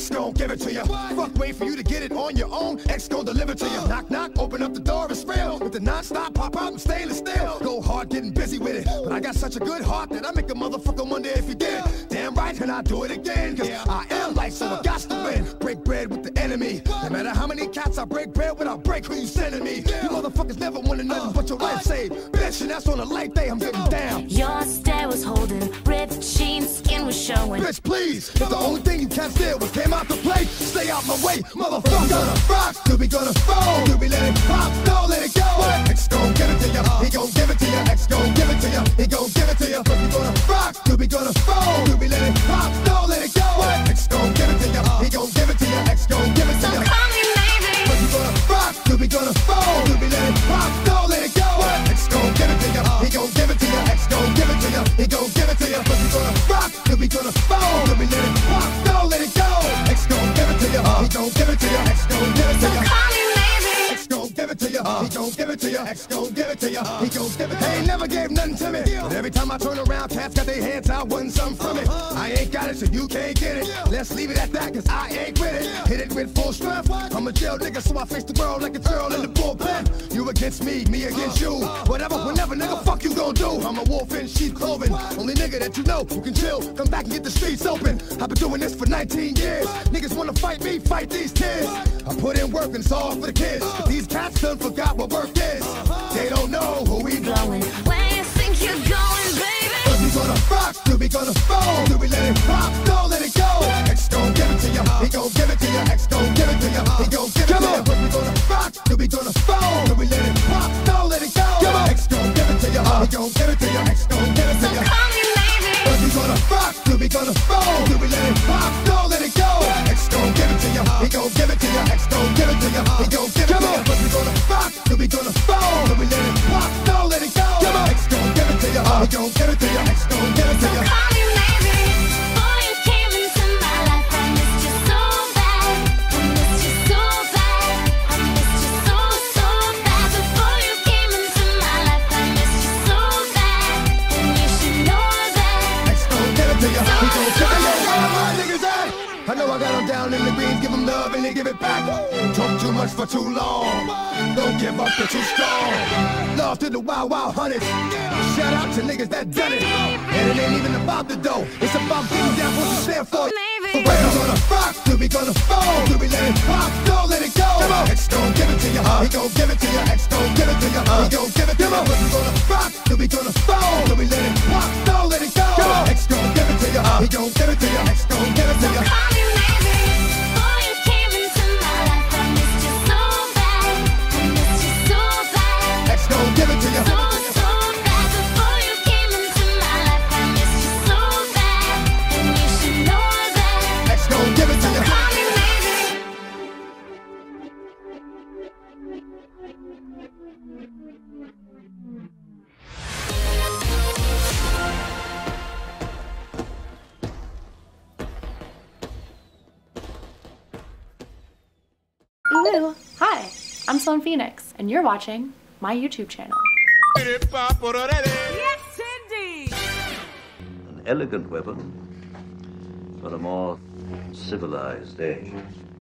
X gon' give it to you. Fuck, wait for you to get it on your own. X gon' deliver to you. Knock, knock, open up the door, it's real. With the non-stop pop out and stainless steel. Go hard, getting busy with it. But I got such a good heart that I make a motherfucker wonder if he did. Damn right, and I do it again. Cause I am life, so I got to win. Break bread with the enemy. No matter how many cats I break bread with, I break who you sending me. Never wanted nothing but your life saved. Bitch, and that's on a light day, I'm getting down. Your stare was holding, ripped jeans, skin was showing. Bitch, please, if the only thing you can't steal was came out to play, stay out my way, motherfucker. Gonna rock, do we gonna fall? Do we let it pop? No, let it go. X gon' give it to ya, he gon' give it to ya. X gon' give it to ya, he gon' give it to ya. We gonna rock, do we gonna fall? Gon' give it to ya. X gon' give it to ya. He gon' give it. They ain't never gave nothing to me. But every time I turn around, cats got their hands out, wanting something from it. I ain't got it, so you can't get it. Let's leave it at that, cause I ain't with it. Hit it with full strength. I'm a jail nigga, so I face the world like a girl in the bullpen. You against me, me against you. Whatever, whenever, nigga, fuck you gon' do. I'm a wolf in sheep clothing. Only nigga that you know who can chill. Come back and get the streets open. I've been doing this for 19 years. Niggas wanna fight me, fight these kids. I put in work and it's all for the kids. These cats done forgot what work is. They don't know who we know. Going where you think you're going, baby. Cause we gonna rock, do we gonna fall? Do we let it pop? No, let it go. X gon' give it to ya. He gon' give it to ya. X gon' give it to ya. He gon' give it to ya. But we gonna rock, do we gonna fall? Do we let it pop? No, let it go. X gon' give it to ya. He gon' give it to ya. X rock, do down in the greens, give them love and they give it back. Talk too much for too long. Don't give up, they're too strong. Love to the wild, wild hunters. Shout out to niggas that done it. And it ain't even about the dough. It's about getting down what you stand for. Maybe. For real. We gonna rock, do we gonna fall? Do we let it pop? Don't let it go. X gon' give it to ya. He gon' give it to ya. X gon' give it to ya. He gon' give it to ya. We gonna rock, do we gonna fall? Do we let it pop? Don't let it go. X gon' give it to ya. He gon' give it to ya. X gon' Ooh, hi, I'm Sloan Phoenix, and you're watching my YouTube channel. An elegant weapon for a more civilized age.